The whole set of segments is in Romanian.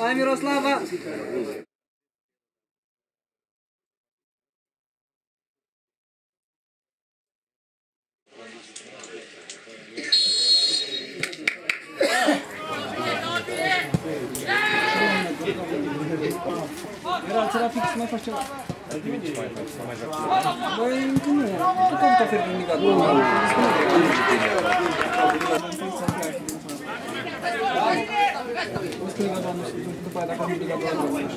А Мирослава Era trafik kısmına kaçalım. Fix să mai faci ceva. Băi, încă nu. Tu cum te oferi nimic acum? O să liga doamnă și după aia dacă nu liga doamnă.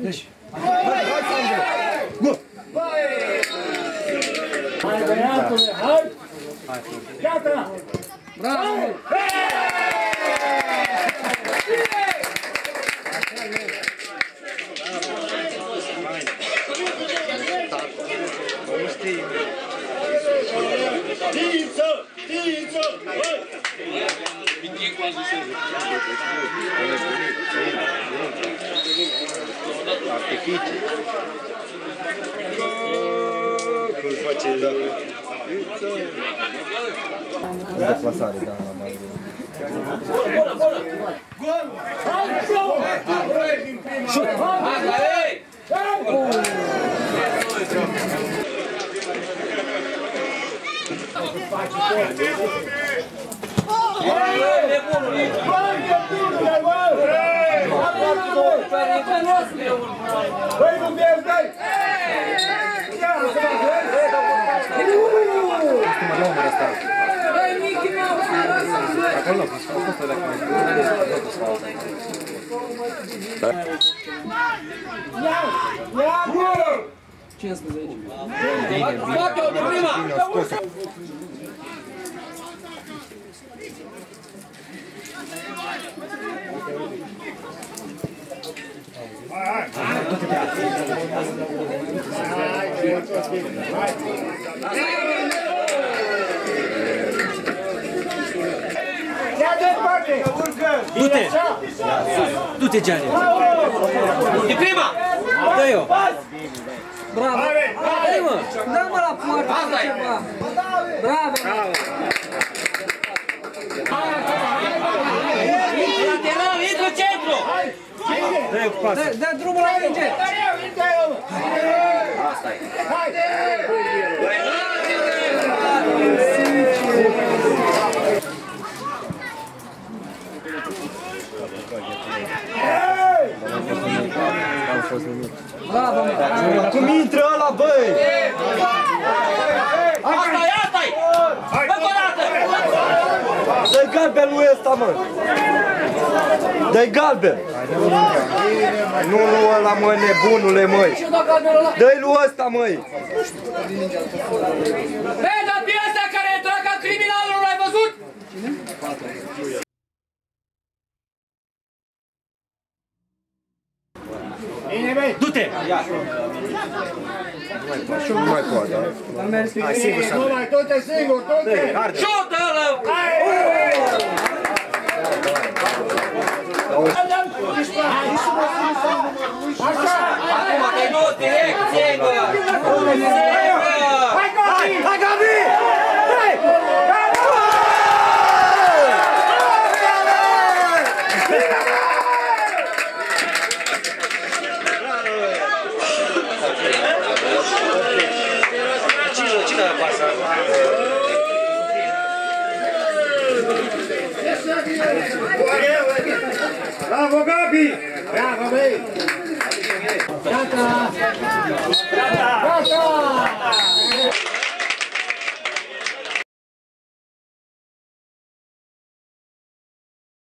Deci, Hai, băiatule, hai! Gata! bravo! team. Pizza! Pizza! Ninguém quase Da plasare, da, la mare. Gol! Gol! Gol! Gol! Gol! Gol! Gol! Vai, Gumbeiro, vai! Честно, зайчик. Как его, Добрина? Du-te! Du-te, Gianni! E prima! Dă eu! Bravo! Hai mă! Dă-mă la poartă ceva! Bravo! Lateral, intră centru! Dă-i cu pasă! Dă, dă drumul la minge! Bravo, mă! Cum intră ăla, băi? Asta-i, asta-i! Încă o dată! Dă-i galben lui ăsta, mă! Dă-i galben! Nu, nu ăla, mă, nebunule, măi! Dă-i lui ăsta, măi! Băi, dar pe ăsta care e trag ca criminalul, l-ai văzut? Bine, băi! Du-te! Nu mai poate, da? Nu mai, tot singur, tot Șută-l! Aizu, hisu mozionatzen du marnuiz. Akat. Bravo Gabi! Bravo Gabi!